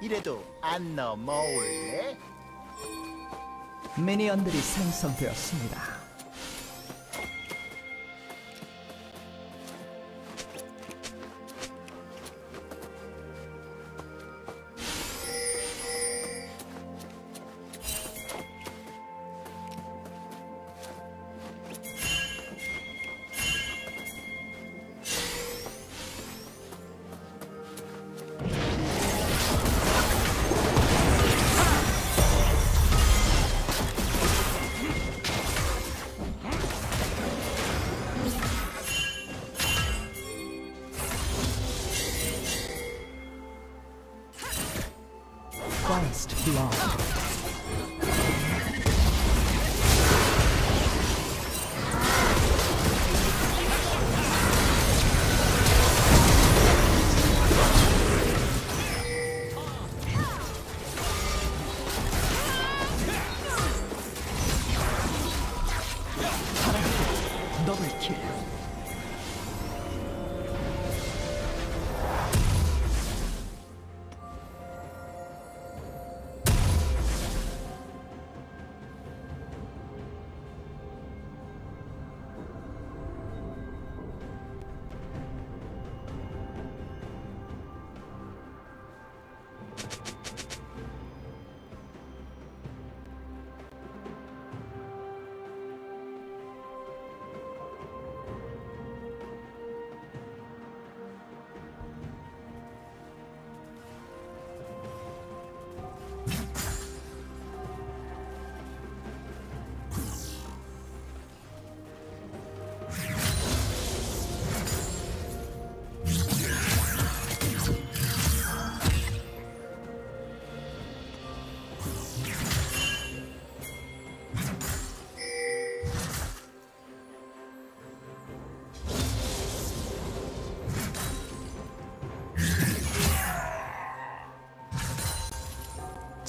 이래도 안 넘어올래? 미니언들이 생성되었습니다.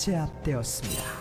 제압되었습니다.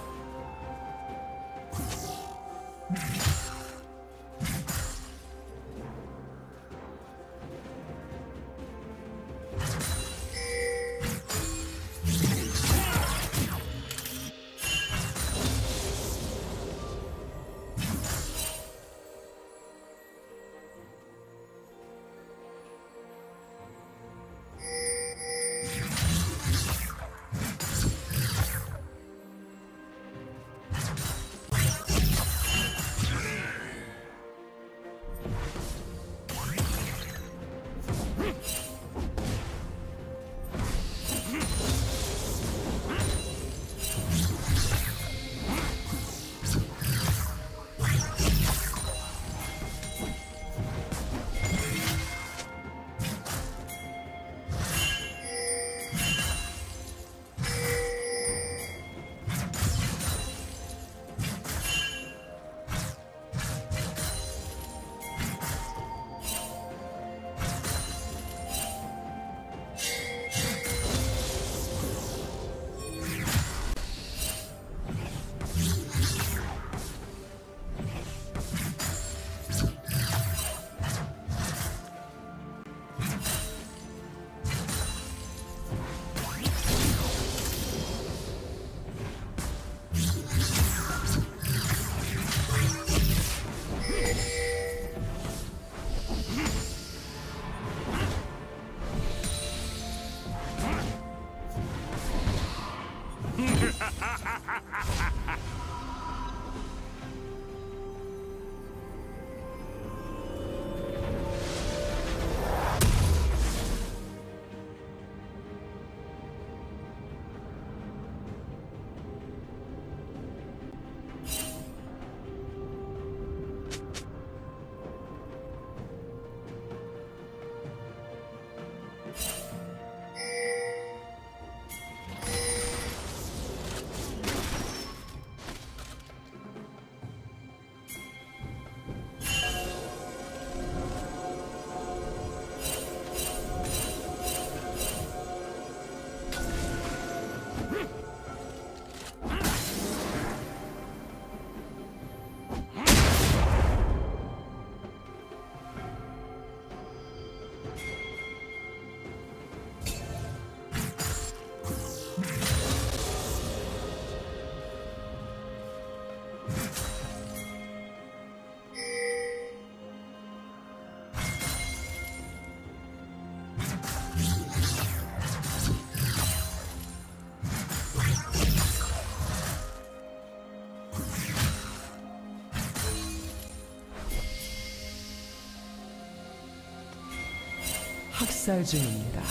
학살 중입니다.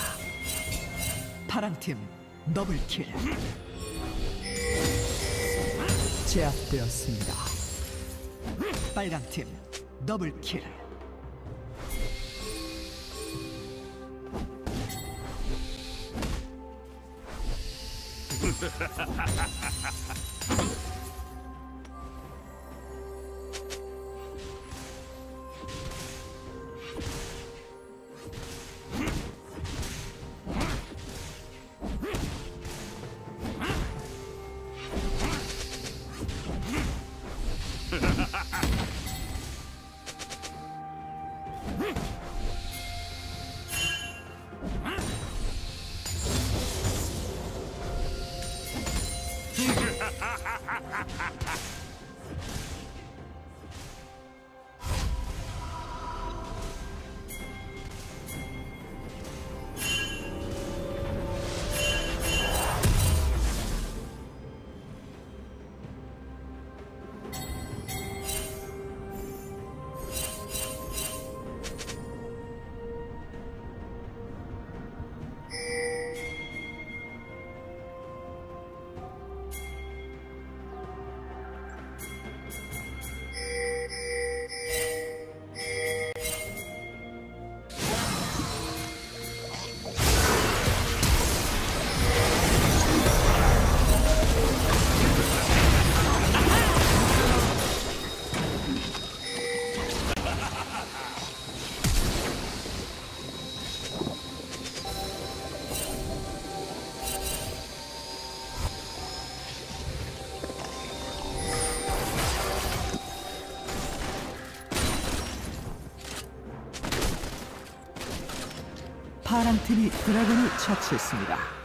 파랑팀 더블킬. 제압되었습니다. 빨강 팀 더블 킬. 팀이 드래곤을 처치했습니다.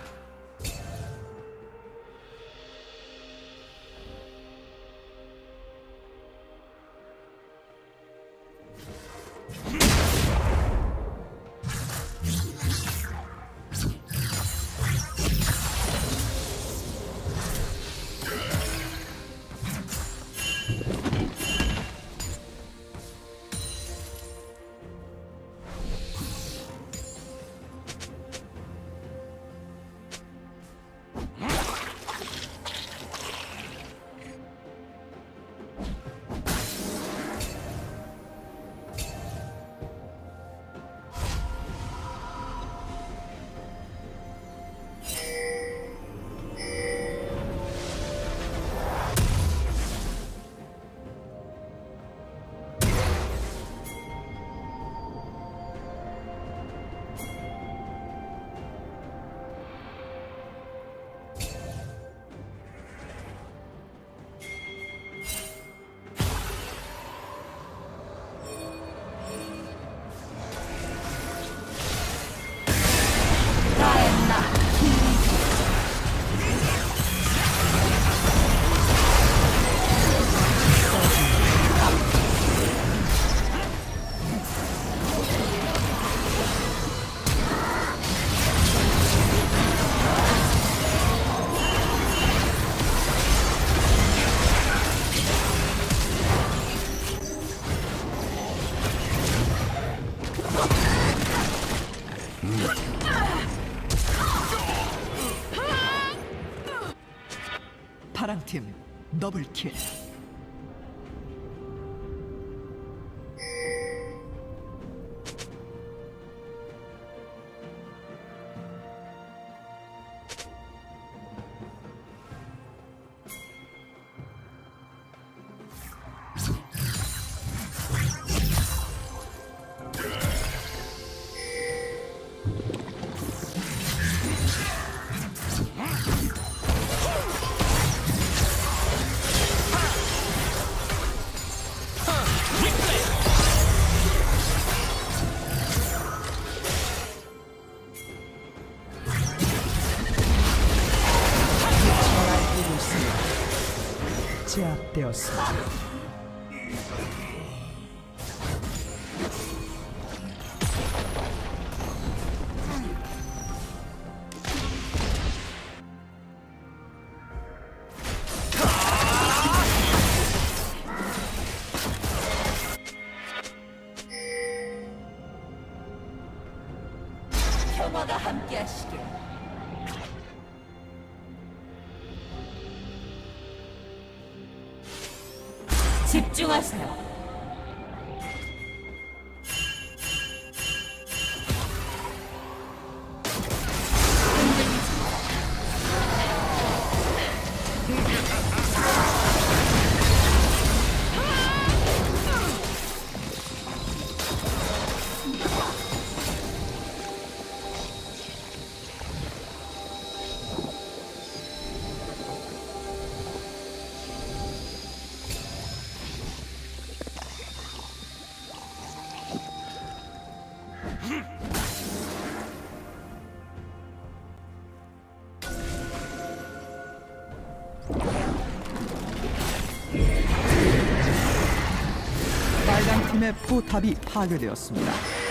더블킬. 제압되었습니다. 평화가 함께하시길. 집중하세요. 팀의 포탑이 파괴되었습니다.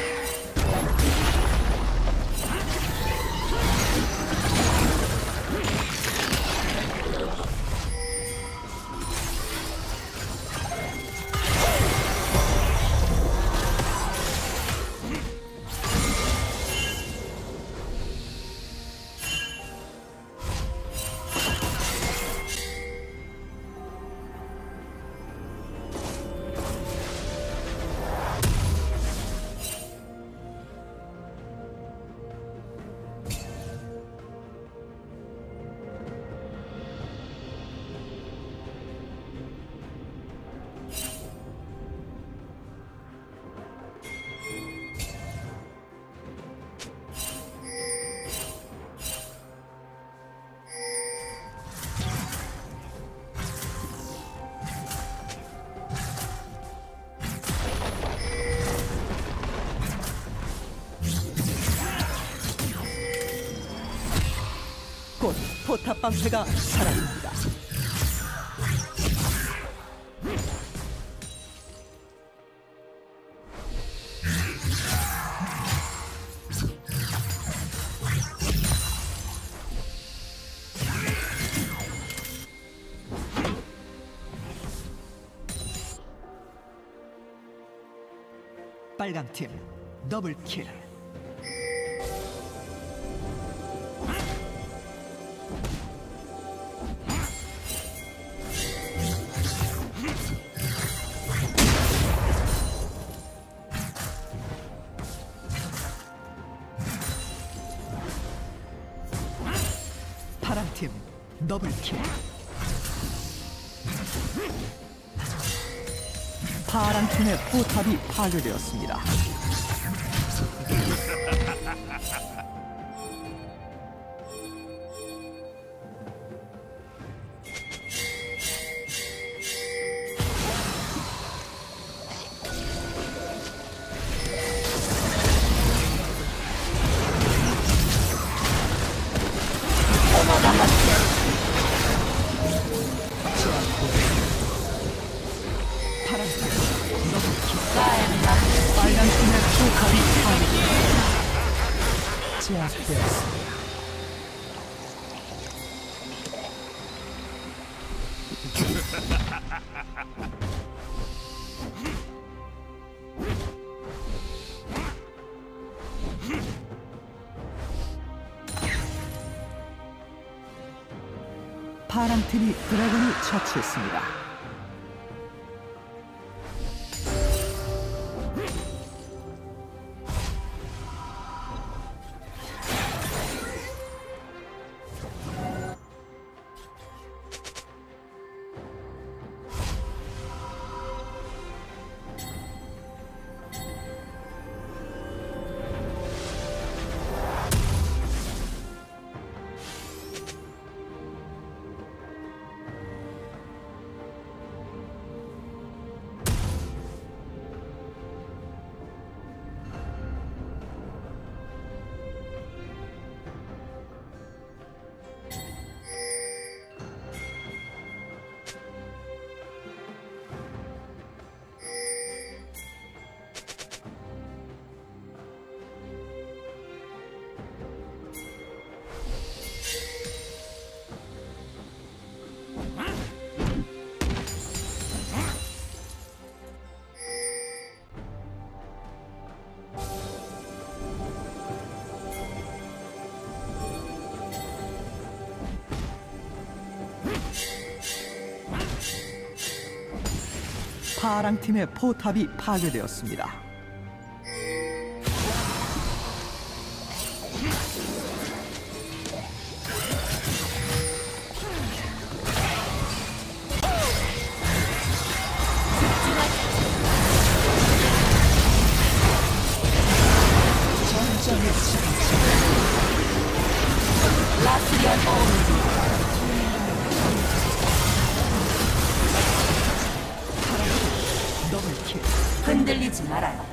포탑 방패가 사라집니다. 빨간 팀 더블킬. 포탑이 파괴되었습니다. 파란 팀이 드래곤을 처치했습니다. 파랑 팀의 포탑이 파괴되었습니다. 더블킬. 흔들리지 말아요.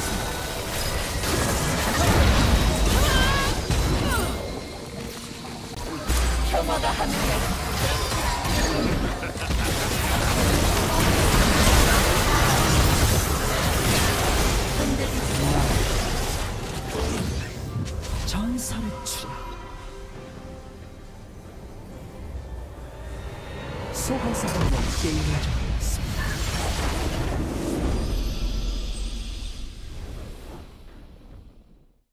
집